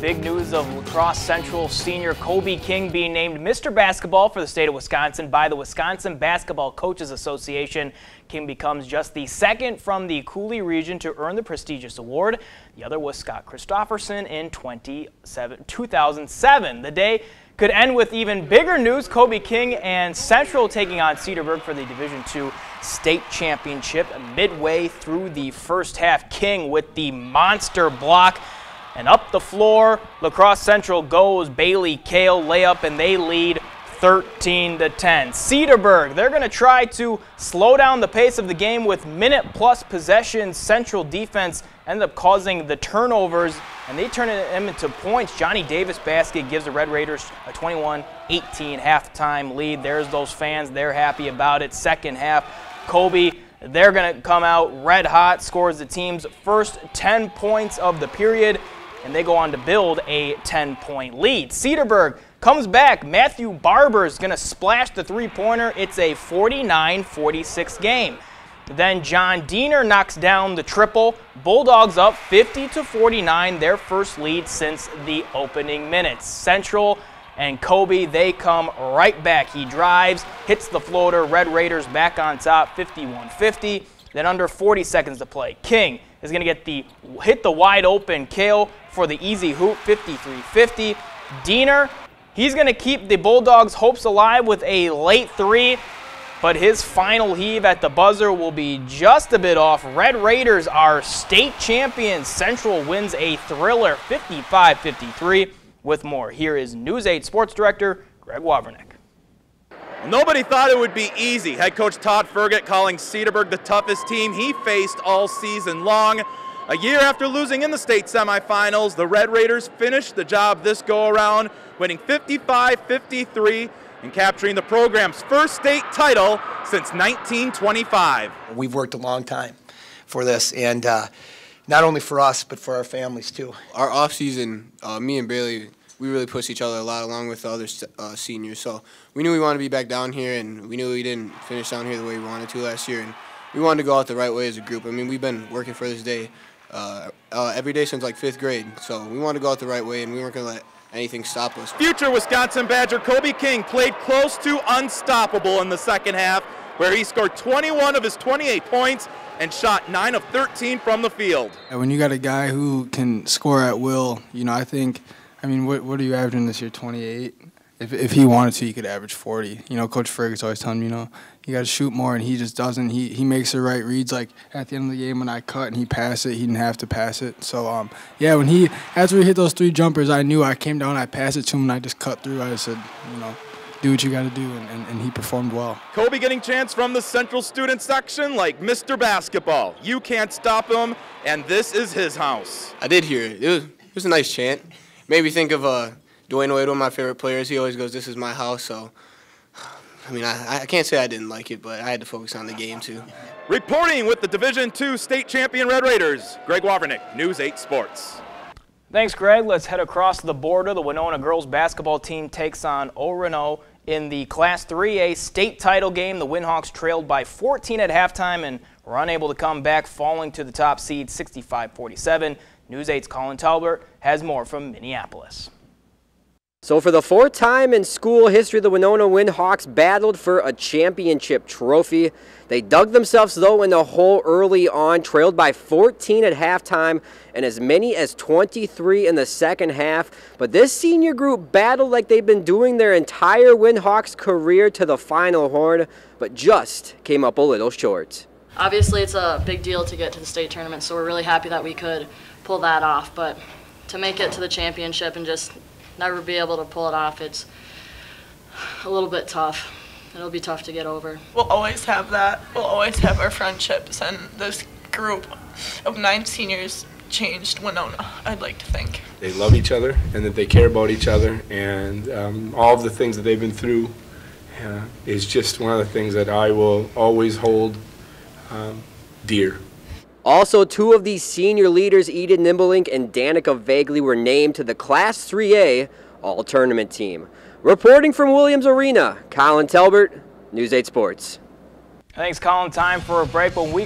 Big news of La Crosse Central senior Kobe King being named Mr. Basketball for the state of Wisconsin by the Wisconsin Basketball Coaches Association. King becomes just the second from the Coulee region to earn the prestigious award. The other was Scott Christopherson in 2007. The day could end with even bigger news. Kobe King and Central taking on Cedarburg for the Division II state championship midway through the first half. King with the monster block. And up the floor, La Crosse Central goes. Bailey Kale layup, and they lead 13 to 10. Cedarburg, they're going to try to slow down the pace of the game with minute plus possession. Central defense ended up causing the turnovers, and they turn it into points. Johnny Davis basket gives the Red Raiders a 21-18 halftime lead. There's those fans. They're happy about it. Second half, Kobe they're going to come out red hot, scores the team's first 10 points of the period and they go on to build a 10-point lead. Cedarburg comes back. Matthew Barber is going to splash the three-pointer. It's a 49-46 game. Then John Diener knocks down the triple. Bulldogs up 50 to 49, their first lead since the opening minutes. Central and Kobe, they come right back. He drives, hits the floater. Red Raiders back on top, 51-50. Then under 40 seconds to play, King is going to get the hit the wide open Kale for the easy hoop, 53-50. Diener, he's going to keep the Bulldogs' hopes alive with a late three, but his final heave at the buzzer will be just a bit off. Red Raiders are state champions. Central wins a thriller, 55-53. With more, here is News 8 Sports Director Greg Wavernick. Nobody thought it would be easy. Head coach Todd Ferget calling Cedarburg the toughest team he faced all season long. A year after losing in the state semifinals, the Red Raiders finished the job this go around, winning 55-53 and capturing the program's first state title since 1925. We've worked a long time for this, and uh, not only for us, but for our families too. Our off season, uh, me and Bailey we really pushed each other a lot along with the other uh, seniors. So we knew we wanted to be back down here, and we knew we didn't finish down here the way we wanted to last year. And we wanted to go out the right way as a group. I mean, we've been working for this day uh, uh, every day since like fifth grade. So we wanted to go out the right way, and we weren't going to let anything stop us. Future Wisconsin Badger Kobe King played close to unstoppable in the second half, where he scored 21 of his 28 points and shot 9 of 13 from the field. When you got a guy who can score at will, you know, I think – I mean, what what are you averaging this year? 28. If if he wanted to, he could average 40. You know, Coach Fergus always telling me, you know, you got to shoot more, and he just doesn't. He he makes the right reads. Like at the end of the game, when I cut and he passed it, he didn't have to pass it. So um, yeah, when he after he hit those three jumpers, I knew I came down, I passed it to him, and I just cut through. I just said, you know do what you got to do, and, and, and, he performed well. Kobe getting chance from the Central Student section like Mr. Basketball. You can't stop him, and this is his house. I did hear it. It was, it was a nice chant made me think of uh, Dwyane Wade, one of my favorite players. He always goes, "This is my house." So, I mean, I, I can't say I didn't like it, but I had to focus on the game too. Reporting with the Division II state champion Red Raiders, Greg Wavernick, News 8 Sports. Thanks, Greg. Let's head across the border. The Winona girls basketball team takes on Orono in the Class 3A state title game. The Winhawks trailed by 14 at halftime and were unable to come back, falling to the top seed 65-47. News 8's Colin Talbert has more from Minneapolis. So for the fourth time in school history, the Winona Winhawks battled for a championship trophy. They dug themselves, though, in the hole early on, trailed by 14 at halftime and as many as 23 in the second half. But this senior group battled like they've been doing their entire Winhawks career to the final horn, but just came up a little short. Obviously, it's a big deal to get to the state tournament, so we're really happy that we could pull that off. But to make it to the championship and just never be able to pull it off, it's a little bit tough. It'll be tough to get over. We'll always have that. We'll always have our friendships, and this group of nine seniors changed Winona, I'd like to think. They love each other and that they care about each other, and um, all of the things that they've been through uh, is just one of the things that I will always hold um, dear. Also, two of these senior leaders, Eden Nimblink and Danica Vagley, were named to the Class 3A All-Tournament team. Reporting from Williams Arena, Colin Talbert, News 8 Sports. Thanks, Colin. Time for a break. When we